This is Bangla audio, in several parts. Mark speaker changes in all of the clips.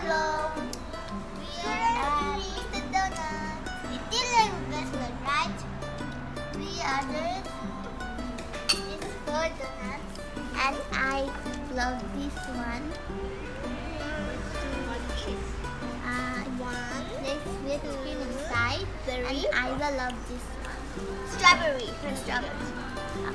Speaker 1: Hello. We are Mr. Donuts. It's still like investment, right? We this four donuts, and I love this one. Uh, one. There's cream inside, and I will love this one. Strawberry. Strawberry.
Speaker 2: I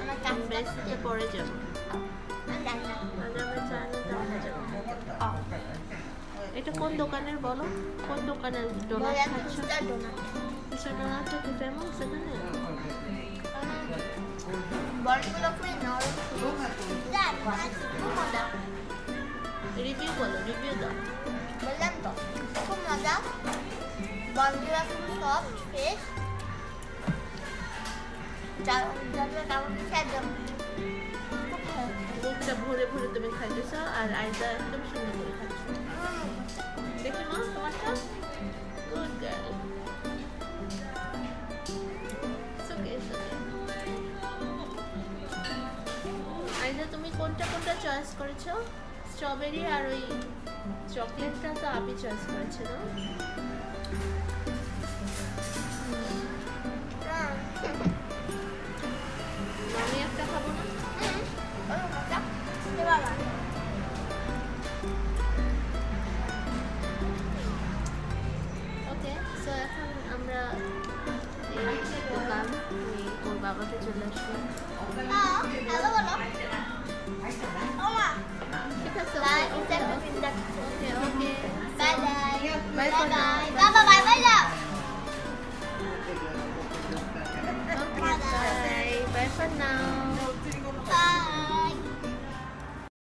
Speaker 2: আমরা ক্যাম্পাসে পরে যাব। এটা কোন দোকানের বলো? কোন দোকানের ডোনাট খাচ্ছ?
Speaker 1: Mr.
Speaker 2: ডোনাটটা কি ফেমাস রিভিউ বলো রিভিউ দাও।
Speaker 1: বললাম তো খুব মজা। বলগুলো খুব সফট ফ্রেশ
Speaker 2: মুখটা ভরে তুমি খাইতেছো আর আইদা একদম সুন্দর করে তুমি কোনটা কোনটা চয়েস করেছ? স্ট্রবেরি আর ওই চকলেটটা তো আপনি চয়েস করেছে দাওয়াতে চলে আসবো ঠিক আছে okay okay bye
Speaker 1: bye bye bye বাবা বাই বাই যাও
Speaker 2: Bye for now.